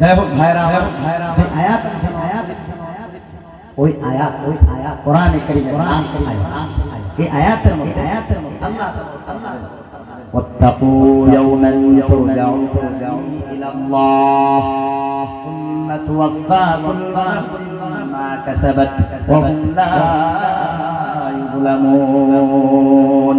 যাই হোক ভাইরা আমার ভাইরা যে আয়াত আয়াত ওই আয়াত ওই আয়াত কোরআনে কারীমের নাম আয়াত এই আয়াতের মধ্যে আয়াতের মধ্যে আল্লাহ আল্লাহ واتقوا يوما ترجعون إلى الله ثم توفى كل نفس ما كسبت وهم لا يظلمون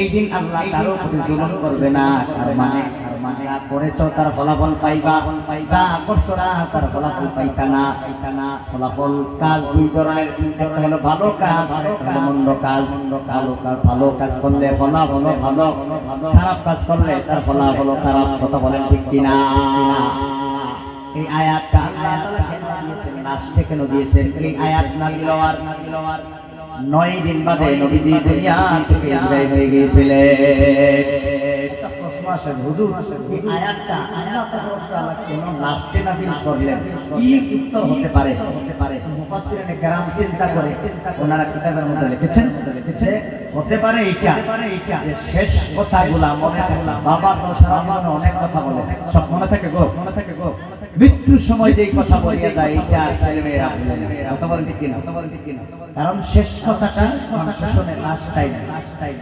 এই দিন আল্লাহ কারও প্রতি জুলুম করবে না। আর মানে মানে যা করেছ তার ফলাফল পাইবা। যা করছ না, তার ফলাফল পাইতা না। পাইতা না ফলাফল কাজ দুই ধরনের একটা হলো ভালো কাজ একটা মন্দ কাজ। ভালো কাজ ভালো কাজ করলে ফলাফল ভালো। খারাপ কাজ করলে তার ফলাফল খারাপ। কথা বলেন ঠিক কিনা? এই আয়াতটা আল্লাহ তাআলা কেন দিয়েছেন? কেন দিয়েছেন। এই আয়াত না নয় দিন বাদে নবীজি দুনিয়া থেকে বিদায় হয়ে গিয়েছিলেন। হতে পারে? চিন্তা করে লিখেছে হতে পারে এটা যে শেষ মনে থাকে। বাবা তো সারা অনেক কথা বলে। সব মনে থাকে গো মনে থাকে গো? মৃত্যুর সময় যেই কথা বলিয়ে যায়, এটা ছেলেমেয়েরা বলেন ঠিক কিনা বলেন ঠিক কিনা? কারণ শেষ কথাটা মানুষ শোনে লাস্ট টাইম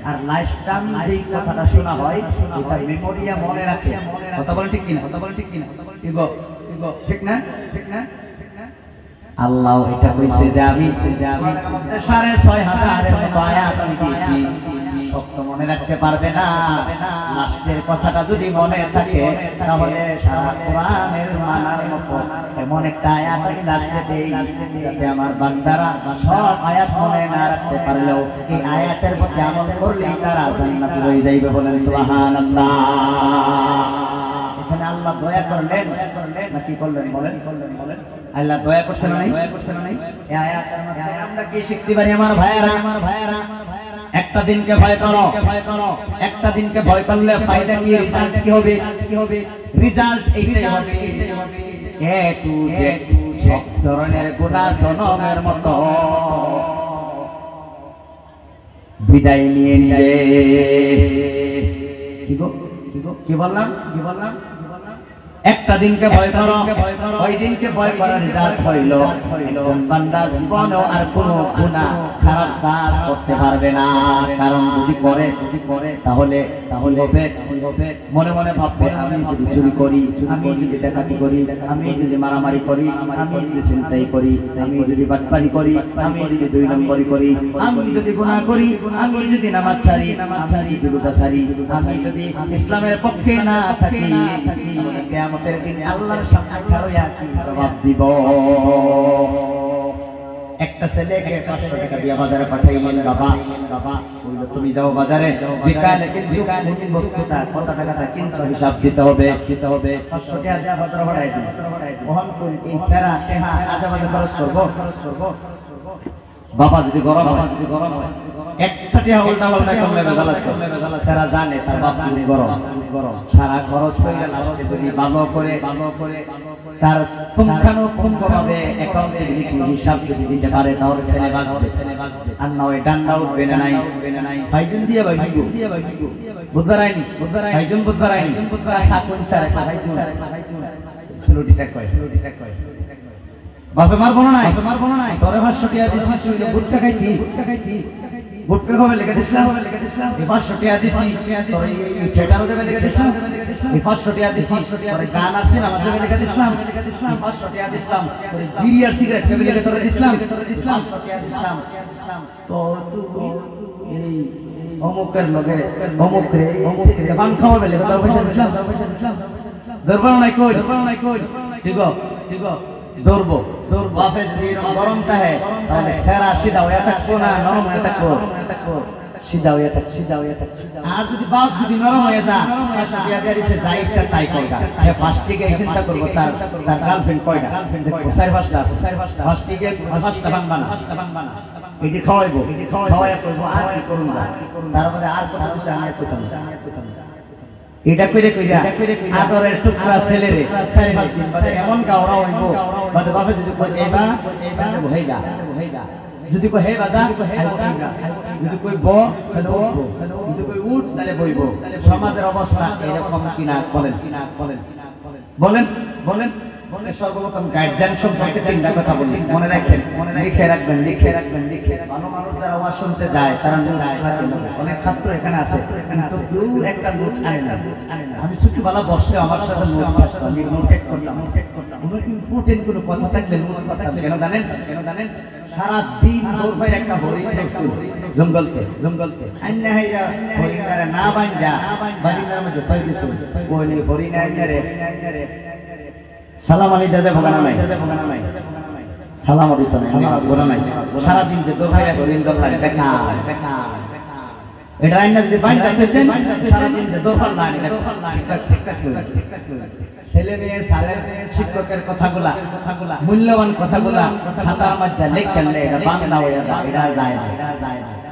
আর লাস্ট টাইম যেই কথাটা শোনা হয়, এটা মেমোরিয়া মনে রাখে। কথা বলেন ঠিক কিনা? কথা বলেন ঠিক কিনা ঠিক ঠিক না? ঠিক না আল্লাহ এটা কইছে যে আমি যে সাড়ে ছয় হাজারের মতো আয়াত আমি দিয়েছি। শক্ত মনে রাখতে পারবে না। লাস্টের কথাটা যদি মনে থাকে, তাহলে সারা মতো এমন একটা আয়াত আমি লাস্টে দেই যাতে আমার বান্দারা সব আয়াত মনে না রাখতে পারলেও এই আয়াতের মধ্যে আমল করলেই তারা জান্নাতে হয়ে যাইবে বলেন সুবহানাল্লাহ। এখানে আল্লাহ দয়া করলেন না কি করলেন বলেন? বলেন আল্লাহ দয়া করছেন না নাই দয়া করছেন না নাই আমরা কি শিখতে পারি আমার ভাইয়েরা? আমার ভাইয়েরা একটা দিনকে ভয় করো ভয় করো একটা দিনকে ভয় করলে ফায়দা কি রেজাল্ট কি হবে? কি হবে? রিজাল্ট এইটাই হবে। সব ধরনের গোনা জনমের মতো। বিদায় নিয়ে নিলে। কি বললাম? কি বললাম? একটা দিনকে ভয় করো ওই দিনকে ভয় করার রেজাল্ট হইল বান্দা জীবনেও আর কোনো গুনাহ খারাপ কাজ করতে পারবে না কারণ যদি করে যদি করে তাহলে তাহলে হবে হবে মনে মনে ভাববে আমি যদি চুরি করি আমি যদি ডাকাতি করি আমি যদি মারামারি করি আমি যদি চিন্তাই করি আমি যদি বাটপারি করি আমি যদি দুই নম্বরই করি আমি যদি গুনাহ করি আমি যদি নামাজ ছাড়ি নামাজ ছাড়ি রোজা ছাড়ি আমি যদি ইসলামের পক্ষে না থাকি তাহলে কিয়ামতের দিনে আল্লাহর সামনে খাড়াইয়া কি জবাব দিব। একটা ছেলেকে পাঁচশো টাকা দিয়ে বাজারে পাঠাইলেন বাবা। বাবা বলল তুমি যাও বাজারে। বিকালে বিকালে বস্তুটা কত টাকাটা কিনছো হিসাব দিতে হবে। দিতে হবে। পাঁচশো টাকা দেওয়া বাজারে ভাড়াই দিন। ওহন কোন এই সেরা টেহা আজে বাজে খরচ করব। খরচ করব বাবা যদি গরম হয় যদি গরম হয় একটা টিয়া উল্টা পাল্টা করলে বেজাল আছে। তারা জানে তার বাপ যদি গরম। গরম। সারা খরচ করে লাস্টে যদি ভালো করে ভালো করে। তার পুঙ্খানুপুঙ্খ ভাবে অ্যাকাউন্টেবিলিটি হিসাব যদি দিতে পারে তাহলে ছেলে বাঁচবে। ছেলে বাঁচবে। আর না ওই ডান্ডা উঠবে না নাই। নাই। ভাইজন দিয়ে ভাই বিগু দিয়ে ভাই বিগু বুধবার আইনি বুধবার ভাইজন বুধবার আইনি বুধবার সাকুন চারে ভাইজন। স্লোটিটা কয়? স্লোটিটা কয়? বাপে মার বনো নাই? বাপে মার বনো নাই? তোরে ভাষ্য টিয়া দিছি তুই গুটকা খাইতি। গুটকা খাইতি। গুটকা খাবে লেগে দিছিলাম হবে লেগে দিছিলাম এই ভাষ্য টিয়া দিছি তোর এই থিয়েটারও দেবে লেগে দিছিলাম এই ভাষ্য টিয়া দিছি তোর গান আছে না আমাদের লেগে দিছিলাম এই ভাষ্য টিয়া দিছিলাম তোর বিড়ি আর সিগারেট কেবল লেগে তোরে দিছিলাম তোরে দিছিলাম ভাষ্য টিয়া দিছিলাম তো তুই এই অমুকের লগে অমুক রে অমুক রে বান খাওয়াবে লেগে তোর পয়সা দিছিলাম তোর পয়সা দিছিলাম দরবার নাই কই দরবার নাই কই ঠিক ঠিক ধরবো বাপের যদি গরম থাকে তাহলে সেরা সিধা হয়ে থাকব না নরম হয়ে থাকব সিধা হয়ে থাক সিধা হয়ে থাক আর যদি বাপ যদি নরম হয়ে যা পাঁচটা দিয়া দিয়া দিছে যাই একটা তাই কয়টা এ পাঁচটিকে এই চিন্তা করব তার তার গার্লফ্রেন্ড কয়টা গার্লফ্রেন্ড দেখব চার পাঁচটা আছে। চার পাঁচটা পাঁচটিকে পাঁচটা ভাঙবা না। পাঁচটা ভাঙবা না এটি খাওয়াইবো এটি করব আর কি করুন তারপরে আর কথা বিষয় আমি কোথাও আমি আর কোথাও এটা কইরে কইরা আদরের টুকরা ছেলেরে চারি পাঁচ দিন বাদে এমন গাওরা হইব। বাদে বাপে যদি কই এবা এবা হইগা হইগা যদি কই হে বাজা যদি কই ব তাহলে উঠবো যদি কই উঠ তাহলে বইব। সমাজের অবস্থা এরকম কিনা বলেন। কিনা বলেন। বলেন বলেন। সর্বপ্রথম গার্জিয়ান সম্পর্কে তিনটা কথা বলি। মনে রাখেন মনে লিখে রাখবেন লিখে রাখবেন লিখে ভালো মানুষ যারা ওয়াজ শুনতে যায় তারা নোট থাকে না। অনেক ছাত্র এখানে আছে কিন্তু কেউ একটা নোট আনে না। আমি ছোটবেলা বসলে আমার সাথে নোট আমার সাথে নোট টেক করতাম নোট টেক করতাম। কোনো ইম্পর্টেন্ট কোনো কথা থাকলে নোট করতাম। কেন জানেন? কেন জানেন? সারা দিন ভাই একটা হরিণ দেখছি। জঙ্গলতে জঙ্গলতে। আইনা হাইয়া হরিণারে না বাঞ্জা বাজিন্দার মধ্যে তৈরি হরিণ সালাম আলী দাদা ভোগানো নাই। সালাম আলী তো নাই। ভোগানো নাই। সারাদিন যে দোকানে হরিণ দোকান বেকার বেকার এটা আইনা যদি চলতেন সারাদিন যে দোকান না ছেলে মেয়ে শিক্ষকের কথাগুলা কথাগুলা মূল্যবান কথাগুলা খাতার মধ্যে লিখেন এটা বাংলা হয়ে যায় এটা যায় না।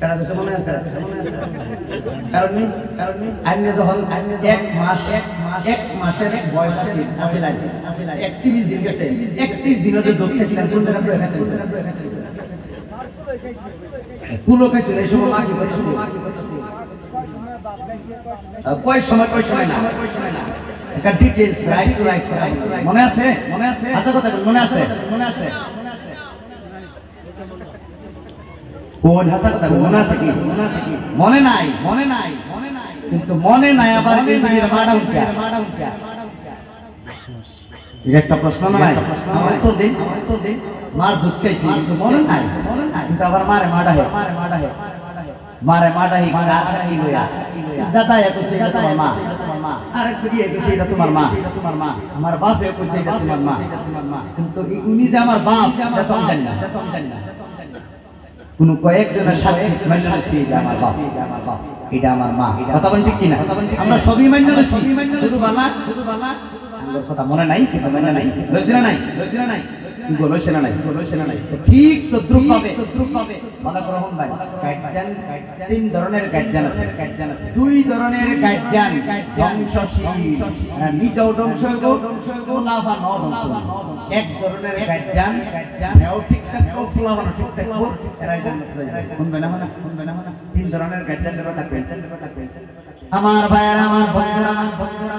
দেশে মনে আছে কারণ নি কারণ নি যখন এক মাস এক মাস এক মাসের এক বয়স আছে আছে নাই। আছে নাই 31 দিন গেছে। 31 দিন যে দুধ খাইছিলেন কোন জায়গা থেকে খাইছিল এই সময় মা করতেছে কয় সময় কয় সময় না? একটা ডিটেইলস রাইট টু রাইট মনে আছে? মনে আছে। আচ্ছা কথা মনে আছে? মনে আছে। কোন হাসা কথা বল, মনে আছে কি? মনে আছে কি মনে নাই মনে নাই। মনে নাই কিন্তু মনে নাই আবার এই দুনিয়ার মাডা উঠা মাডা উঠা এটা একটা প্রশ্ন না নাই। আমার তো দিন আমার তো দিন। মার দুধ খাইছি কিন্তু মনে নাই। মনে নাই। কিন্তু আবার মারে মাডা হে। মারে মাডা হে। মারে মাডা হি মারে আশা কি লইয়া দাদা এ কইছে এটা তোমার মা। আরেক বুড়ি এ কইছে এটা তোমার মা। এটা তোমার মা। আমার বাপ এ কইছে এটা তোমার মা। এটা তোমার মা। কিন্তু ই- উনি যে আমার বাপ এটা তো আমি জানি না। এটা তো আমি জানি না। কোন কয়েকজনের সাথে এটা আমার মা। কথা বলেন ঠিক কিনা? আমরা সবই আমার কথা মনে নাই, কিন্তু মনে নাই। রসিনা নাই রসিনা নাই? নাই নাই। ঠিক পাবে পাবে মনে করো হন ভাই গাইডজান তিন ধরনের গাইডজান আছে। গাইডজান আছে। দুই ধরনের গাইডজান ধ্বংসশীল। নিজেও ধ্বংস হইব লাভা ন ধ্বংস এক ধরনের গাইডজান এও ঠিক থাকব ফুলাবানো ঠিক থাকব এরাই জান্নাত যাবে। শুনবে না হনা শুনবে না হনা তিন ধরনের আমার ভাইয়ের আমার বন্ধুরা। বন্ধুরা।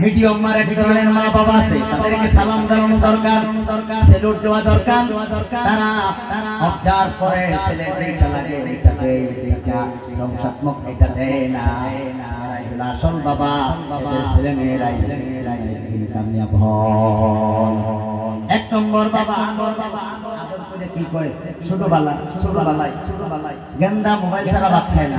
মিডিয়াম মার এক ধরনের মা বাবা আছে, তাদেরকে সালাম জানানো দরকার। সেলুট দেওয়া দরকার। তারা অবজার্ভ করে, ছেলে যেটা লাগে ওইটাকে যেটা ধ্বংসাত্মক, এটা দেয় না। আসল বাবা, এদের ছেলে মেয়েরাই কামিয়াব হয় এক নম্বর বাবা বাবা কি করে? ছোট বালা ছোট বালাই ছোট বালাই গেন্দা মোবাইল ছাড়া ভাত খায় না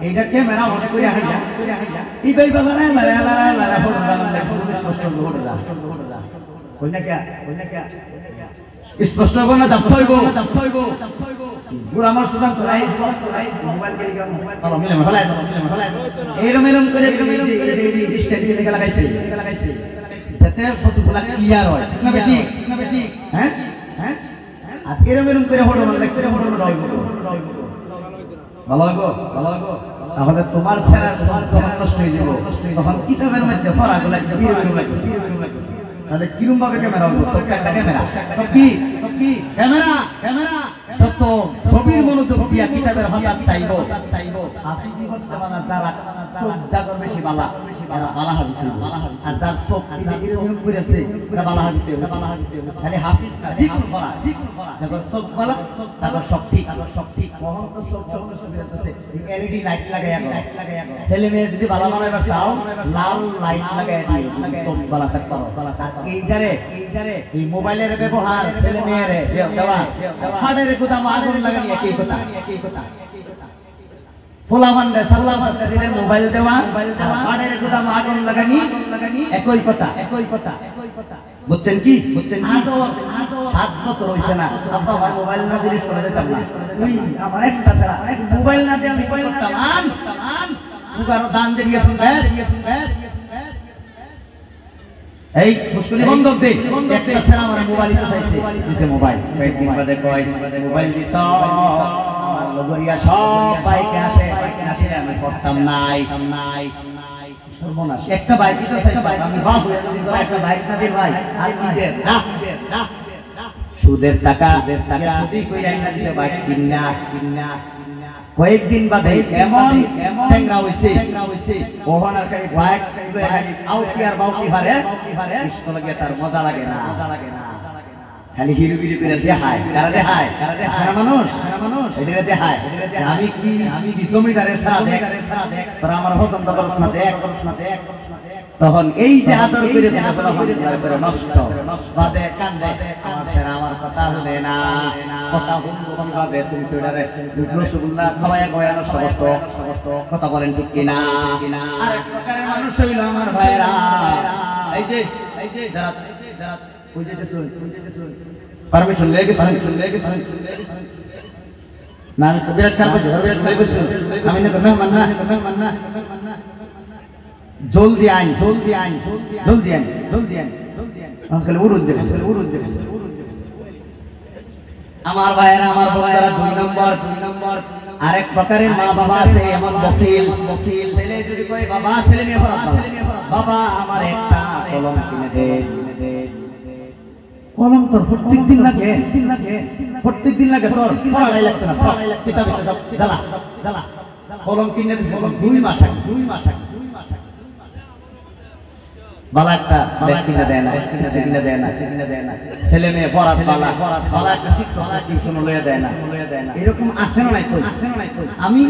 এইটা ক্যামেরা মনে করে হাইয়া এই বাই বাবা না না না না না হইব বুড়া আমার সুদান তো রাইজ মোবাইল কে মোবাইল তো মিলে মিলে ফলাই এরম এরম করে যাতে ফটোগুলা ক্লিয়ার হয় ঠিক না হ্যাঁ হ্যাঁ মানে হলো ভালো হইব ভালো হইব তাহলে তোমার সেরার তোমার তোমার নষ্ট হয়ে যাব তখন কিতাবের মধ্যে বিরো বিরো তাহলে কিরম ভাবে ক্যামেরা হলো সব একটা ক্যামেরা সব কি? সব কি? ক্যামেরা ক্যামেরা যত গভীর মনোযোগ দিয়া কিতাবের হঠাৎ চাইব। চাইব। হাফিজি জীবন যারা চোখ জাগর বেশি বালা বালা হাবিছে আর যার চোখ এরকম করেছে এটা বালা হাবিছে বালা হাবিছে খালি হাফিজ না জিকুল করা জিকুল করা যখন চোখ বালা তারপর সব ঠিক তারপর সব ঠিক কখন তো চোখ চোখ নষ্ট এলইডি লাইট লাগাই লাইট লাগাই ছেলে মেয়ে যদি বালা বানাইবার চাও লাল লাইট চোখ বালা এইটারে এইটারে এই মোবাইলের ব্যবহার ছেলে মেয়েরে দেওয়া হাড়ের গুদাম আগুন লাগানি একই কথা একই কথা দিলে মোবাইল দেওয়া হাড়ের গুদাম আগুন লাগানি একই কথা। একই কথা বুঝছেন কি? বুঝছেন সাত বছর হইছে না। আব্বা আমার মোবাইল না দিলে করে দিতাম না। আমার একটা ছাড়া। মোবাইল না দিয়ে আমি মোবাইল করতাম আন। আন। দান দিয়েছেন ব্যাস। ব্যাস। এই মুশকিল বন্ধ দে। একটা ছেলে আমার মোবাইল চাইছে। দিছে মোবাইল। কয়েকদিন বাদে কয় মোবাইল দিছ। লগরিয়া সব বাইকে আসে বাইকে আসে আমি করতাম নাই। নাই সর্বনাশ। একটা বাইক তো আমি বাপ যদি একটা বাইক না দিই ভাই আর কি না না। সুদের টাকা সুদের টাকা। সুদি কই আইনা দিছে বাইক কিনা কিনা। কয়েকদিন বাদে এমন হইছে বাইক কি আর তার মজা লাগে না। মজা লাগে না। খালি হিরু হিরু করে দেখায় কারা দেখায় কারা দেখায় মানুষ মানুষ। এটা দেখায় আমি কি আমি কি জমিদারের সারা দেখ? সারা দেখ। তোরা আমার পছন্দ করছ না দেখ। করছ না দেখ। তখন এই যে আদর করে নষ্ট। বাদে কান্দে আমার সেরা আমার কথা হলে না। কথা হুনবো ভাবে? তুমি তো এটারে রসগোল্লা খাওয়াইয়া গয়া নষ্ট করছ কথা বলেন ঠিক কিনা? আরেক প্রকারের মানুষ হইল আমার ভাইরা এই যে এই যে যারা যারা বুঝাইতে শুন বুঝাইতে শুন পারমিশন লেগে শুন শুন লেগে শুন না আমি তো বিরাট খারাপ হয়েছে বিরাট খারাপ হয়েছে আমি না তো মেহমান না মেহমান না জলদি আইন জলদি আইন জলদি আইন জলদি আইন আমি খালি উড়ুন দেবেন উড়ুন দেবেন আমার ভাইয়েরা আমার বোনেরা দুই নম্বর দুই নম্বর আরেক প্রকারের মা বাবা আছে এমন বকিল বকিল ছেলে যদি কই বাবা ছেলে নিয়ে পড়া বাবা আমার একটা কলম কিনে দে কলম তোর প্রত্যেক দিন লাগে। প্রত্যেক দিন লাগে। তোর। পড়াই লাগতো না কিতাব সব। জ্বালা। জ্বালা। কলম কিনে দুই মাস আগে। দুই মাস আগে। দুই মাস আগে। বালা একটা কিনে দেয় না কিনে দেয় না। কিনে দেয় না ছেলে মেয়ে পড়া বালা বালা। একটা শিক্ষক টিউশন লয়ে দেয় না। লয়ে দেয় না। এরকম আছে না নাই আছে না নাই আমি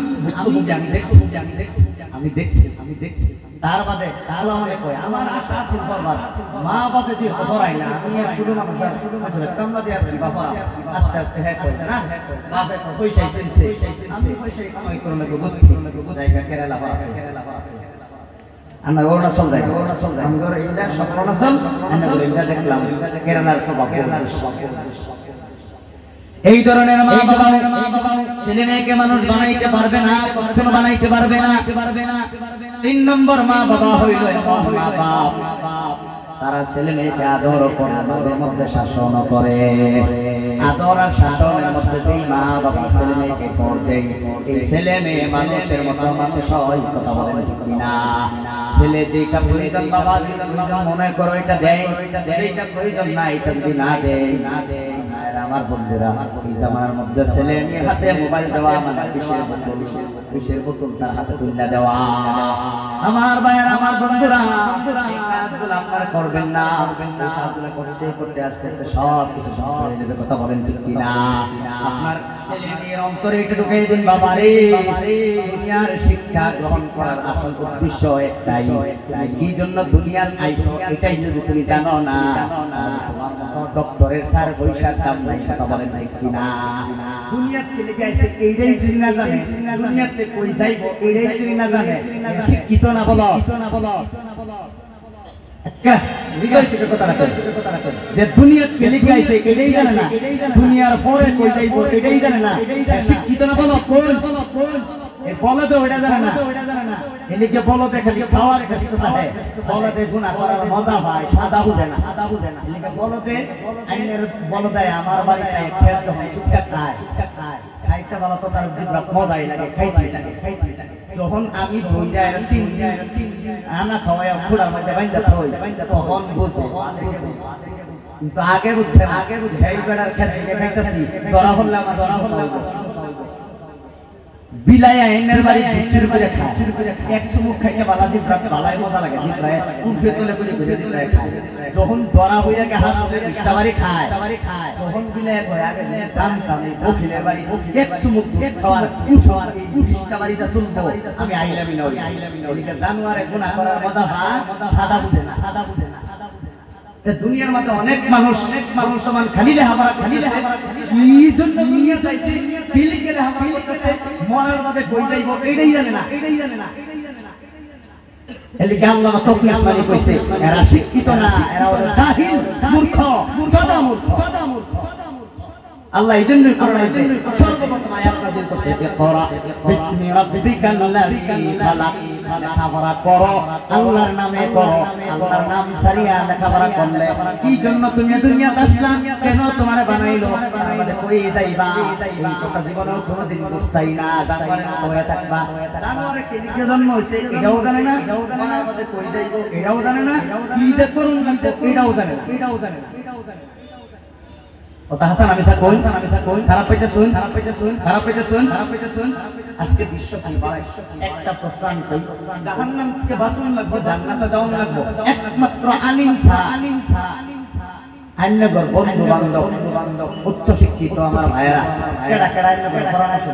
দেখছি। আমি দেখছি। আমি দেখছি আমি দেখছি। তার বাদে তার কয় আমার আশা আছে বরবাদ মা বাপে যে পড়াই না আমি আর শুধু আর শুধু মানুষ কামলা দিয়া বাবা আস্তে আস্তে হ্যাঁ কই না? বাপে তো পয়সা চেনছে। আমি পয়সা কামাই করে বুঝছি। জায়গা কেরালা পড়া কেরালা পড়া আমরা অরুণাচল যাই। অরুণাচল যাই। আমরা অরুণাচল। আমরা দেখলাম কেরালার প্রভাব কেরালার এই ধরনের মা বাবা ছেলে মেয়েকে মানুষ বানাইতে পারবে না কখনো বানাইতে পারবে না। তিন নম্বর মা বাবা হইল মা তারা ছেলে মেয়েকে আদর করে আদরের মধ্যে শাসন করে। আদর আর শাসনের মধ্যে যেই মা বাবা ছেলে মেয়েকে করবে এই ছেলে মেয়ে মানুষের মতো মানুষ হয় কথা বলেন ঠিক না ছেলে যেটা প্রয়োজন বাবা মনে করো এটা দেয়। যেটা প্রয়োজন না এটা যদি না দেয় না দেয়। আমার বন্ধুরা, এই জামানার মধ্যে ছেলে মেয়ে হাতে মোবাইল দেওয়া মানে বিষের বোতল বিষের বোতল তার হাতে তুলে দেওয়া। আমার ভাইয়ের, আমার বন্ধুরা দুনিয়ার শিক্ষা গ্রহণ করার একটাই। কি জন্য দুনিয়ার এটাই যদি তুমি জানো না? তোমার ডক্টরের স্যার পয়সার দাম নাই। কথা বলেন ঠিক কিনা? দুনিয়ার থেকে গেছে এইটাই যদি না জানে দুনিয়াতে কই যাইবো এইটাই যদি না জানে শিক্ষিত না বলো। না বলো যে দুনিয়ার কে লিখে এটাই জানে না। দুনিয়ার পরে কই যাইব এটাই জানে না। শিক্ষিত না বলো কোন বলো কোন? বলদে ওইটা জানে না। এদিকে বলদে খালি খাওয়ার কষ্ট থাকে। বলদে গুণা করার মজা পায় সাদা বুঝে না। সাদা বুঝে না এদিকে বলদে আইনের বলদে আমার বাড়িতে খেয়ে যখন চুপটা খায় খায় খাইতে ভালো তো তার জিব্রা মজাই আমি দুই যায় তিন যায় তিন আনা খাওয়াই খুড়ার মধ্যে বাইন্দা থই, তখন বুঝে, কিন্তু আগে বুঝছে আগে বুঝছে এই বেড়ার ক্ষেত্রে খাইতেছি বিলায়া খায়। তখন বিলায়া কয় আগে জানতাম এই বখিলের বাড়ি, এক চুমুক এক খাওয়ার জানুয়ারে গুনাহ করার মজা ভা সাদা বুঝে না, সাদা বুঝে না। তা দুনিয়ার মধ্যে অনেক মানুষ অনেক মানুষ সমান খালিলে হামারা খালিলে হামারা জন্য দুনিয়া চাইছে দিল গেলে হামারা করতেছে, মরার মধ্যে কই যাইব, এটাই জানে না, এটাই জানে না। এলিকে শিক্ষিত না, এরা হলো জাহিল, মূর্খ মূর্খ মূর্খ আল্লাহ এই জন্যই করোনাতে সর্বপ্রথম আয়াত নাযিল করছে, ইকরা, বিসমি রাব্বিকাল লাযী খালাক, লেখাপড়া করো, আল্লাহর নামে করো, আল্লাহর নাম সারিয়া লেখাপড়া করলে কি জন্য তুমি দুনিয়াতে আসলা? কেন তোমার বানাইলো? আমাদের কই যাইবা? এই কথা জীবনে কোনোদিন বুঝতাই না, জানোয়ারের মতো হয়ে থাকবা। জানোয়ারের কে দিকে জন্ম হইছে এটাও জানে না। আমাদের কই যাইবো, এটাও জানে না। কি যে করুন এটাও জানে না এটাও জানে না এটাও জানে না। উচ্চ শিক্ষিত আমার ভাইয়েরা। পরামর্শ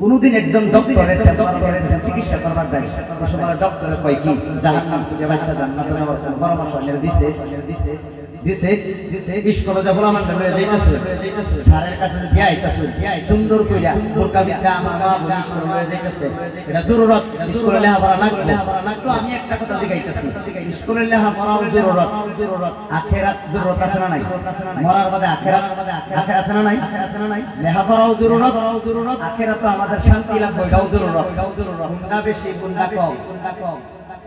কোনদিন একদম ডক্টরের ডক্টরের চিকিৎসা করবার যায়। ওই সময় ডক্টরে কয় কি? থেকে বাচ্চা পরামর্শ দিছে। দিছে যাইতেছে। কাছে গিয়ে আইতাছে, সুন্দর কইরা বোরকা বিদ্যা আমার মা শুরু হয়ে যাইতেছে। এটা জরুরত স্কুলে স্কুলে আখেরাত আছে না নাই? মরার বাদে আখেরাত আখের আছে না নাই? আছে না নাই লেখাপড়াও জরুরত জরুরত আখেরাত আমাদের শান্তি লাগবে, এটাও জরুরত। জরুরত গুন্ডা বেশি গুন্ডা কম গুন্ডা কম।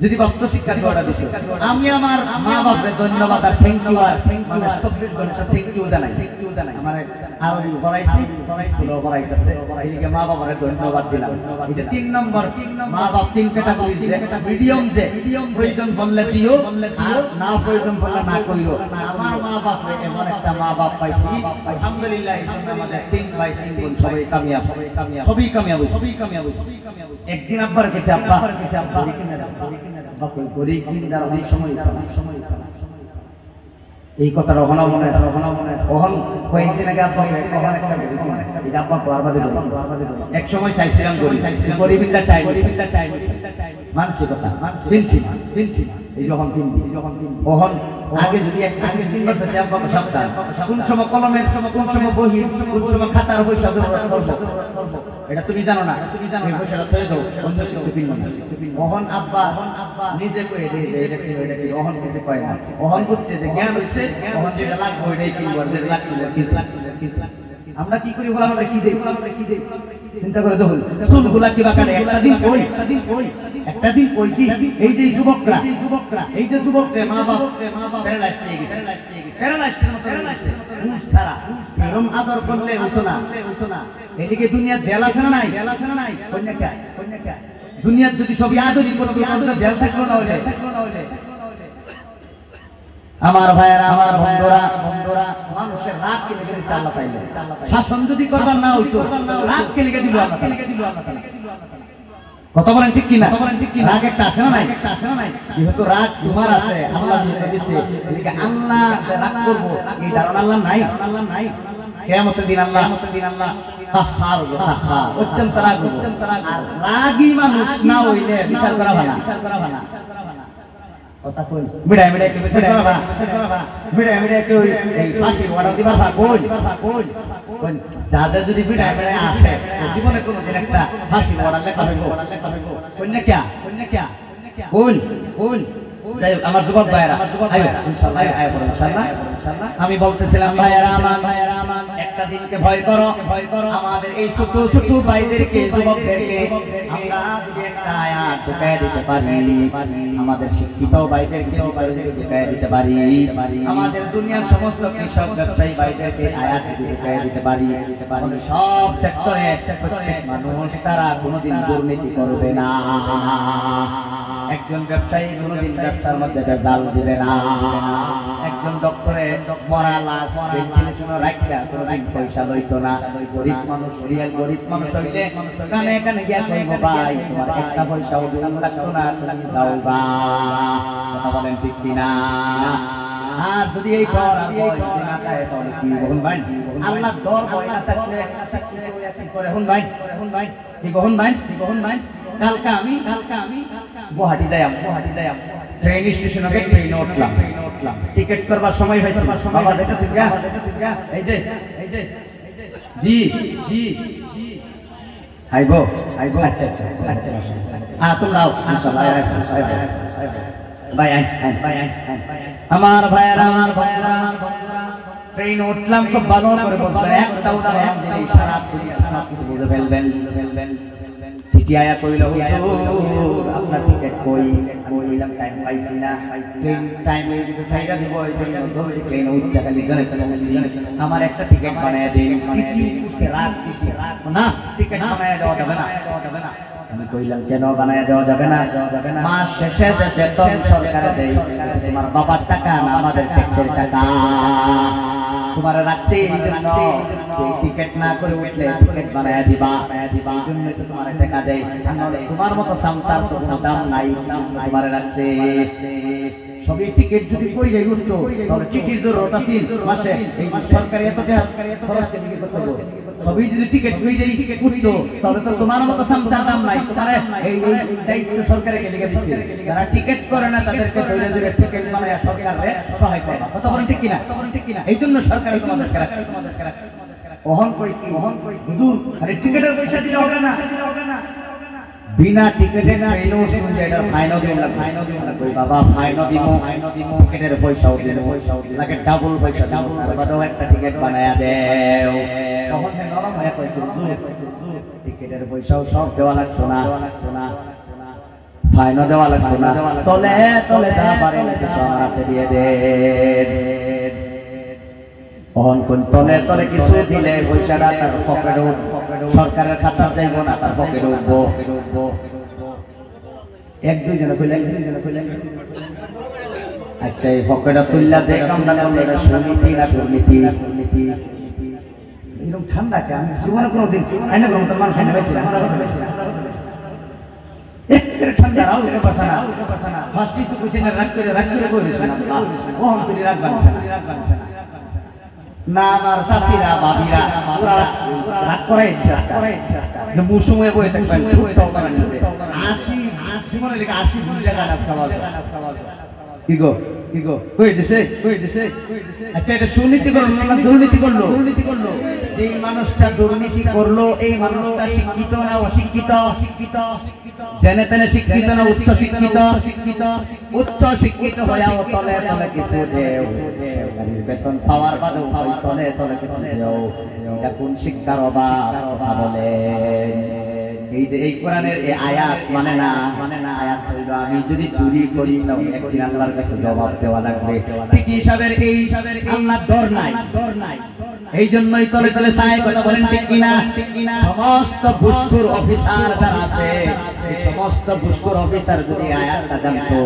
যদি ভাবতো শিক্ষা দৌড়া দিত আমি আমার মা বাপরে ধন্যবাদ আর থ্যাংক ইউ আর মানে চব্বিশ ঘণ্টা থ্যাংক ইউ জানাই। থ্যাংক ইউ জানাই আমার ধন্যবাদ তিন না না মা মা বাপ তিন একদিন আব্বার কাছে আব্বা আব্বা আব্বা কই গরি অনেক সময় সময় সময় এই কথাটা অহনা মনে আছে। অহনা মনে আছে অহন কয়েকদিন আগে আব্বা অহন একটা এই আব্বা বারবার দিল এক সময় চাইছিলাম গরি গরিবিন্দা টাইম গরিবিন্দা টাইম মানছি কথা মানছি পিনছি এই যখন পিনবি যখন পিনবি ওহন আগে যদি এক আগে তিন বছর সে সাবধান। কোন সময় কলমের সময় কোন সময় বহি কোন সময় খাতার পয়সা জরুরত করব এটা তুমি জানো না। তুমি জানো না পয়সাটা থয়ে দাও অন্য কিছু কিনবো না। মোহন আব্বা নিজে কয়ে দিয়ে যে এটা কিনো এটা কিনো ওহন কিছু কয় না। ওহন বুঝছে যে জ্ঞান হইছে ওহন যেটা লাগবে ওইটাই কিনবো যেটা লাগবে আমরা কি করি বলা আমরা কি দেই আমরা কি দেই? চিন্তা করে দেখুন একটা দিন একটা দিন কি? এই যে যুবকরা যুবকরা এই যে যুবকরা মা মা গেছে। এরম আদর করলে হতো না হতো না এদিকে দুনিয়া জেল আছে না। নাই জেল আছে না নাই? কন্যা কে কন্যা দুনিয়ার যদি সবই আদর জেল থাকল না হলে থাকল না হলে। আমার ভাইয়েরা, আমার বন্ধুরা আল্লাহ শাসন যদি করবার না হইতো বলেন ঠিক কিনা? রাগ একটা আছে না নাই? যেহেতু রাগ তোমার আছে, আল্লাহ আল্লাহ রাগ করব, এই ধারণা আল্লাহ নাই। আল্লাহ নাই দিন আল্লাহ দিন আল্লাহ অত্যন্ত রাগ অত্যন্ত রাগী মানুষ না হইলে বিচার করা ভালো বিচার করা ভালো কথা কই মিডাই মিডাই কি বেশি করা মিডাই মিডাই কি এই যদি আসে জীবনে একটা কই না না কিয়া কোন কোন যাই হোক, আমার যুবক ভাইয়েরা আমি বলতেছিলাম, ভাইয়েরা আমার, একটা দিনকে ভয় করো ভয় করো আমাদের এই ছোট ছোট ভাইদেরকে, যুবকদেরকে আমরা যদি একটা আয়াত দিতে পারি, আমাদের শিক্ষিত ভাইদেরকে দিতে পারি, আমাদের দুনিয়ার সমস্ত কৃষক ব্যবসায়ী ভাইদেরকে আয়াত দিতে পারি সব সেক্টরে মানুষ তারা কোনোদিন দুর্নীতি করবে না। একজন ব্যবসায়ী কোনোদিন ব্যবসার মধ্যে জাল দিবে না। একজন ডক্টরে মরা পয়সা লইতো না। গরিব মানুষ গরিব মানুষ কানে কানে গিয়া ভাই, তোমার একটা না, তুমি যাও বা কথা বলেন ঠিক কিনা? কি আমি আমি গুয়াহাটি যাইম গুয়াহাটি যাইম ট্রেন স্টেশন থেকে ট্রেনে উঠলাম উঠলাম টিকিট করবার সময় হয়েছে। বাবা দেখেছেন গা? এই যে এই যে। জি জি জি। আইবো আইবো আচ্ছা আচ্ছা আচ্ছা হ্যাঁ তোমরা ইনশাআল্লাহ ভাই আই ভাই আই আমার ভাইয়েরা আমার ভাইয়েরা। ট্রেন উঠলাম খুব ভালো করে বসবেন একটা উদাহরণ দিলেই সারা সব কিছু বুঝে ফেলবেন। ফেলবেন। আমি কইলাম আমার একটা টিকেট বানায় দিন দেওয়া যাবে না। আমি কইলাম, কেন বানায় দেওয়া যাবে না? মাস শেষে বেতন সরকারে দেয়, তোমার বাবার টাকা না আমাদের ট্যাক্সের টাকা? তোমার রাখছি এই জন্য তুই টিকেট না করে উঠলে টিকিট বানায় দিবা। দিবা। জন্য তো তোমার টাকা দেয়। তোমার মতো সংসার তো সাদাম দাম নাই তোমার রাখছে। সবই টিকিট যদি কই যাই উঠতো তাহলে টিকিট জরুরত আছিল মাসে। এই সরকারি এত খরচ কে করতে হবে। সবই যদি টিকিট টিকিট উঠতো তাহলে তো তোমার মতো সংসার দাম নাই। তোমার এই দায়িত্ব সরকারকে লিখে দিচ্ছে যারা টিকিট করে না, তাদেরকে ধরে ধরে টিকিট বানায় সরকারে সহায় করে কথা বলেন ঠিক কিনা? ঠিক কিনা এই জন্য সরকার তোমাদেরকে রাখছে তোমাদেরকে রাখছে। অহন কই কি? অহন করে হুজুর, আরে টিকিটের পয়সা দিলে হবে না। বিনা টিকেটে না এলো শুনছে এটা ফাইনও দিন না ফাইনও দিন না কই বাবা ফাইনও দিমো ফাইনও দিমো টিকেটের পয়সাও দিন পয়সাও দিন লাগে ডাবল পয়সা ডাবল তারপরেও একটা টিকেট বানায়া দেও। তখন সে নরম হয়ে কই টিকেটের পয়সাও সব দেওয়া লাগতো না। লাগতো না ফাইনও দেওয়া লাগতো না। তলে তলে যা পারেন কিছু আমার হাতে দিয়ে দেন অহন কোন তলে তলে কিছু দিলে পয়সাটা তার পকেটে সরকারের খাতা যাইব না, তার পকেটে উঠবো। এক দুইজনে কইলে এক দুইজনে কইলে আচ্ছা এই পকেটে তুললা যে কামটা না দুর্নীতি? দুর্নীতি এরকম ঠান্ডা কে? আমি জীবনে কোনো মানুষ বেশি ঠান্ডা রাগ বানছে না না আমার সাথীরা বাবিরা ওরা রাগ করাই ইচ্ছা করাই ইচ্ছা যে মুসুমে বই থাকবেন আশি আশি মনে লেখা আশি দুই টাকা নাচ খাওয়া কি গো? কি দিছে কই দিছে আচ্ছা এটা সুনীতি করল না দুর্নীতি করল। দুর্নীতি করল। যেই মানুষটা দুর্নীতি করল এই মানুষটা শিক্ষিত না অশিক্ষিত? শিক্ষিত জেনে তেনে শিক্ষিত না উচ্চ শিক্ষিত? শিক্ষিত উচ্চ শিক্ষিত হইয়াও তলে তলে কিছু দেও। বেতন পাওয়ার বাদেও তলে তলে কিছু দেও। এটা কোন শিক্ষার অভাব? বলেন। এই যে এই কোরআনের এই আয়াত মানে না? মানে না আয়াত আমি যদি চুরি করি, তাহলে একদিন আল্লাহর কাছে জবাব দেওয়া লাগবে। ঠিক হিসাবের এই? হিসাবের আল্লাহর ডর নাই। ডর নাই এই জন্যই তলে তলে সাই কথা বলেন, ঠিক কিনা? সমস্ত বুস্কুর অফিসার যারা আছে সমস্ত অফিসার যদি আয়াতটা জানতো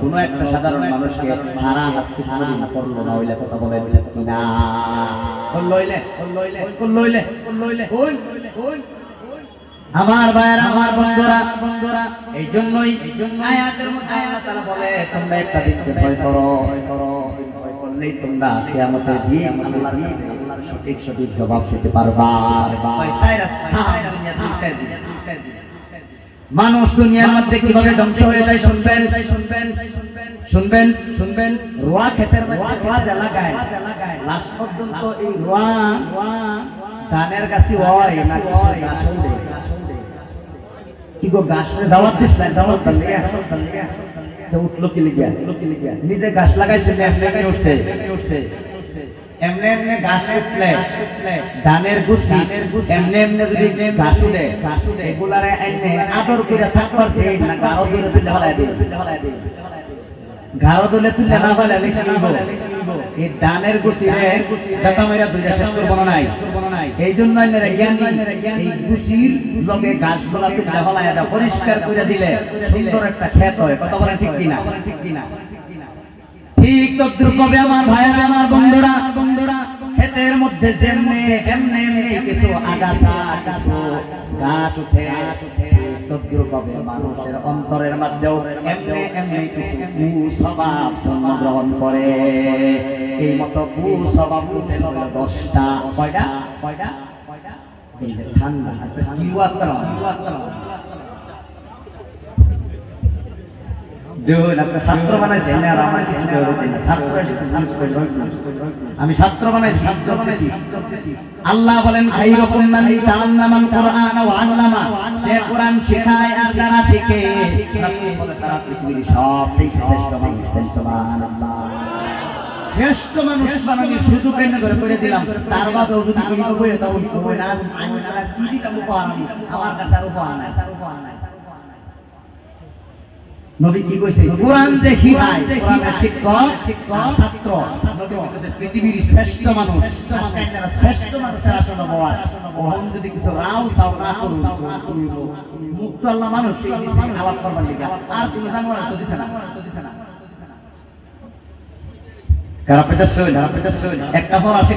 কোনো একটা সাধারণ মানুষকে হারা হাসতে হারা করল না হইলে কথা ঠিক কিনা? লইলে লইলে লইলে লইলে লইলে আমার ভাইয়ের আমার বন্ধুরা বন্ধুরা এই জন্যই আয়াতের মধ্যে আল্লাহ তাআলা বলে তোমরা একটা দিনকে ভয় করো ভয় করো করলেই তোমরা কিয়ামতের দিন আল্লাহর কাছে সঠিক সঠিক জবাব পারবা। মানুষ দুনিয়ার মধ্যে কীভাবে ধ্বংস হয়ে যায় শুনবেন? শুনবেন শুনবেন। শুনবেন রোয়া ক্ষেতের রোয়া জ্বালা গায়। লাস্ট পর্যন্ত এই রোয়া ধানের গাছি হয় না। কি গো গাছের দাওয়াত উঠল কি লিগিয়া নিজে গাছ লাগাইছে উঠছে উঠছে। এমনে এমনে গাছ উঠলে ধানের গুছি, এমনি এমনি যদি গাছ উঠে গাছ উঠে এগুলারে এমনি আদর করে থাকবার দেই গাও দূরে তুলে না হলে আমি এই ধানের গুছি দাতা মেরা দুইটা শেষ করব নাই? এই জন্য এই গুছির লগে গাছগুলা হলাই দেয় পরিষ্কার করে দিলে সুন্দর একটা ক্ষেত হয়। কথা বলেন ঠিক কিনা? ঠিক কিনা ঠিক তদ্রুপ আমার ভাইয়েরা আমার বন্ধুরা? বন্ধুরা ক্ষেতের মধ্যে যেমনে এমনি কিছু আগাছা কিছু গাছ উঠে। তদ্রুপ কবে মানুষের অন্তরের মধ্যেও এমনি এমনি কিছু কুস্বভাব জন্মগ্রহণ করে। এই মতো কুস্বভাব দশটা, কয়টা? কয়টা? ঠান্ডা আছে ছাত্র বানাইছে। আমি আর করে দিলাম? তার বাদেও যদি উপহার আমি? আমার কাছে আর উপহার নাই। নবী কি কইছে? কোরআন যে শিখায় কোরআনের শিক্ষক শিক্ষক ছাত্র পৃথিবীর শ্রেষ্ঠ মানুষ শ্রেষ্ঠ মানুষ আসলে হওয়ার ওহম যদি কিছু রাও সাও না করুন মুক্ত আল্লাহ মানুষ আলাপ করবার লিগা। আর কোনো জানোয়ার তো দিছে না। শুন কারা একটা আসে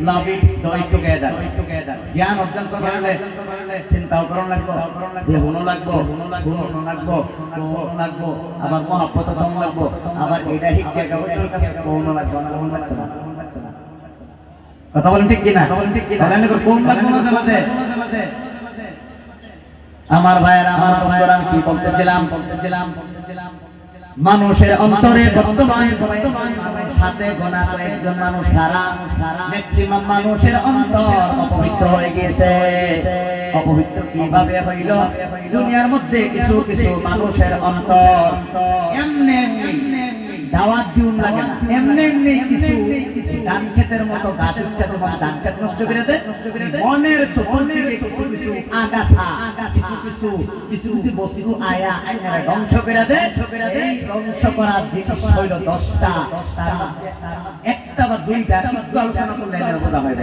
লাভ ইট টুগেদার টুগেদার জ্ঞান অর্জন করবার হলে চিন্তাও লাগবো। লাগবো। লাগবো। লাগবো। আবার মহাব্বত কম লাগবো। আবার এটা কাছে কোন লাগবো না কোন লাগতো না। কথা বলেন ঠিক কিনা? কথা বলেন ঠিক কিনা? বলেন কোন লাগবো মাঝে মাঝে। মাঝে আমার ভাইয়েরা আমার বন্ধুরা কি বলতেছিলাম? বলতেছিলাম বলতেছিলাম। মানুষের অন্তরে বর্তমানে সাথে গোনা কয়েকজন মানুষ সারা ম্যাক্সিমাম মানুষের অন্তর অপবিত্র হয়ে গিয়েছে। অপবিত্র কীভাবে হইল? দুনিয়ার মধ্যে কিছু কিছু মানুষের অন্তর। এমনি দাওয়াত দিউন লাগে এমনি এমনি কিছু ধান ক্ষেতের মতো গাছ উঠছে তোমার ধান নষ্ট করে দেয়। কিছু আগাছা কিছু কিছু কিছু বস্তু আয়া ধ্বংস করে দেয় এই ধ্বংস হইল দশটা, একটা বা দুইটা আলোচনা করলে হয়ে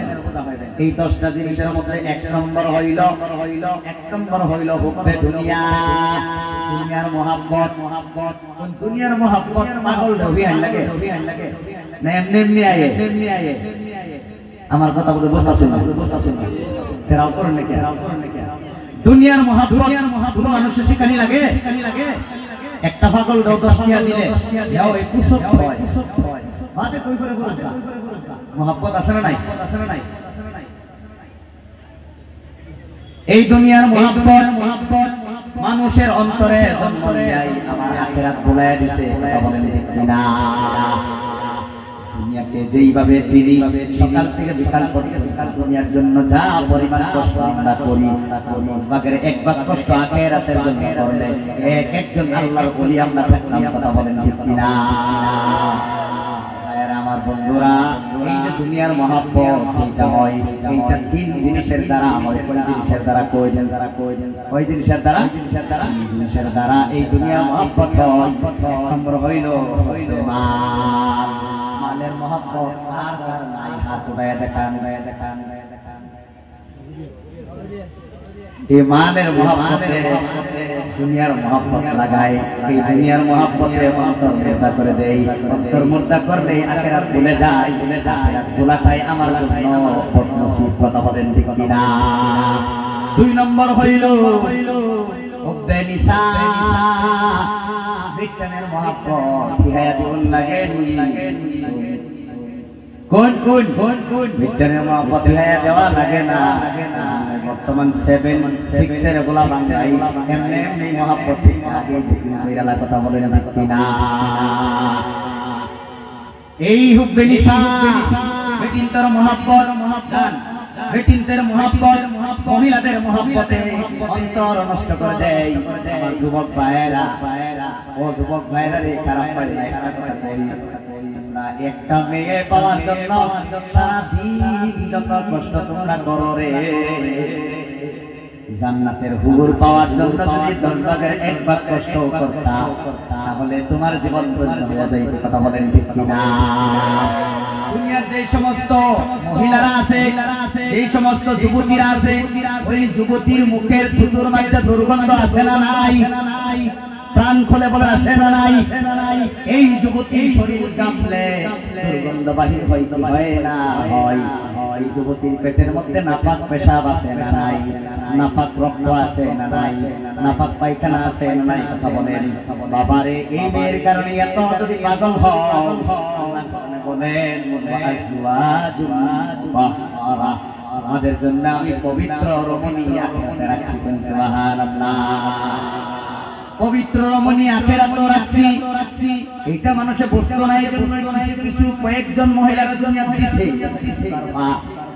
এই দশটা জিনিসের মধ্যে এক নম্বর হইল হইল এক নম্বর হইল হুব্বে দুনিয়া, দুনিয়ার মোহাব্বত। মোহাব্বত দুনিয়ার মোহাব্বত পাগল রবি আইন লাগে? রবি আইন লাগে না, এমনি এমনি আয়ে। এমনি আয়ে আমার কথা বলে বুঝতেছেন না বুঝতেছেন না? তেরাও করেন নাকি তেরাও করেন নাকি? দুনিয়ার দুনিয়ার মোহাব্বত মানুষের শিখানি লাগে। একটা পাগল দাও দশ টিয়া দিলে। মোহাব্বত আছে না নাই আছে না নাই? এই দুনিয়ার মোহাব্বত মোহাব্বত মানুষের অন্তরে জন্ম যায় আমার আখেরাত বলায় দিছে। কিনা। আমরা বন্ধুরা দুনিয়ার মহাব্বত হয়, এইটা তিন জিনিসের দ্বারা হয় জিনিসের দ্বারা কয়জন দ্বারা কয়জন ওই জিনিসের দ্বারা? জিনিসের দ্বারা? জিনিসের দ্বারা এই দুনিয়ার মহাব্বত নম্বর হইল হইল মাল মালের মহাব্বত আর আর নাই হাত উড়াইয়া দেখান। উড়াইয়া দেখান ইমানের মহাব্বতে দুনিয়ার মহাব্বত লাগায়। এই দুনিয়ার মহাব্বতে অন্তর মুর্দা করে দেই অন্তর মুর্দা করলে আখেরাত ভুলে যায়। ভুলে যায় আমার জন্য বদনসিব কথা বলেন ঠিক দুই নম্বর হইল হইল নিসা। বিজ্ঞানের মহাব্বত ইহায়া দিউন লাগে লাগে কোন কোন কোন কোন বিজ্ঞানের মহাব্বত ইহায়া দেওয়া লাগে না লাগে না বর্তমান সেভেন সিক্স এর গোলা বাংলাই এমনি এমনি মহাব্বত থেকে আগে বুকিং কইরা কথা বলেন ঠিক না এই হুব্বে নিসা বেটিনতর মহাব্বত মহাব্বান বেটিনদের মহাব্বত, মহিলাদের মহাব্বতে অন্তর নষ্ট করে দেয়। আমার যুবক ভাইয়েরা, ও যুবক ভাইয়েরা রে খারাপ করে একটা মেয়ে পাওয়ার জন্য সারাদিন যত কষ্ট তোমরা করো রে। জান্নাতের হুগুর পাওয়ার জন্য যদি দরবারের একবার কষ্ট করতা তাহলে তোমার জীবন পর্যন্ত হয়ে যাইতে কথা বলেন ঠিক কিনা? দুনিয়ার যে সমস্ত মহিলারা আছে এই সমস্ত যুবতীরা আছে ওই যুবতীর মুখের থুতুর দুর্গন্ধ আছে না নাই? প্রাণ খুলে বলে আছে নাই? এই যুবতী শরীর কাঁপলে, দুর্গন্ধ বাহির হয় হয় না হয়? যুবতীর পেটের মধ্যে নাপাক পেশাব আছে না নাই? নাপাক রক্ত আছে না নাই? নাপাক পায়খানা আছে না নাই? কথা বলেন। বাবারে, এই মেয়ের কারণে এত যদি পাগল আমাদের জন্য আমি পবিত্র রমণী রাখছি পবিত্র রমণী আখেরাত রাখছি। এটা মানুষে বসতো না এই জন্য কিছু কয়েকজন মহিলার জন্য দিছে।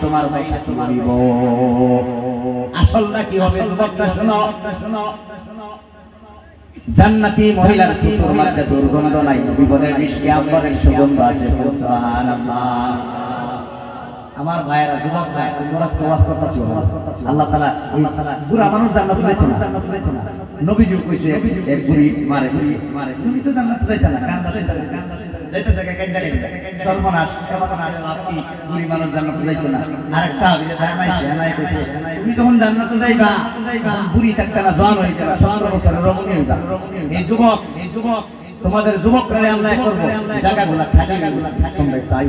তোমার কি জান্নাতি মহিলার থুতুর মধ্যে দুর্গন্ধ নাই। বলেন মিষ্টি আম্বরের সুগন্ধ আছে। আমার ভাইয়েরা, যুবক ভাই তোমরা ওয়াজ করতেছো। আল্লাহ তাআলা এই বুড়া মানুষ জান্নাত যাইতো না। না নবীজি কইছে, এক বুড়ি মারে মারে তুমি তো জান্নাত যাইতা না, কান্দা যাইতা কান্দা যাইতা জায়গা কান্দা যাইতা সর্বনাশ সর্বনাশ আপনি বুড়ি মানুষ জান্নাত যাইতো না। আরেক সাহাবী যে জানাইছে জানাই কইছে, তুমি যখন জান্নাত যাইবা, বুড়ি থাকতে না জওয়ান যাবে 17 বছরের রমণী এই যুবক এই যুবক তোমাদের যুবকরা আমরা করব। জায়গাগুলা খালি তোমরা চাই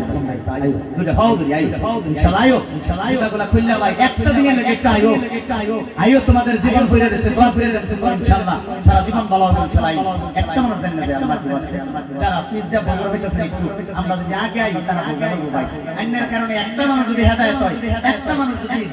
চাই। দুটো হাও দিই আইও ইনশাআল্লাহ আইও ইনশাআল্লাহ আইও খুললা ভাই একটা দিনে লেগে একটা আইও আইও তোমাদের জীবন কইরা দিছে দোয়া দোয়া ইনশাআল্লাহ সারা জীবন ভালো হবে ইনশাআল্লাহ একটা মানুষ দেন না আল্লাহ কি ওয়াসে যারা পিজ্জা বগর হইতাছে একটু। আমরা যদি আগে আই তারা বলব ভাই। অন্যের কারণে একটা মানুষ যদি হেদায়েত হয় একটা মানুষ যদি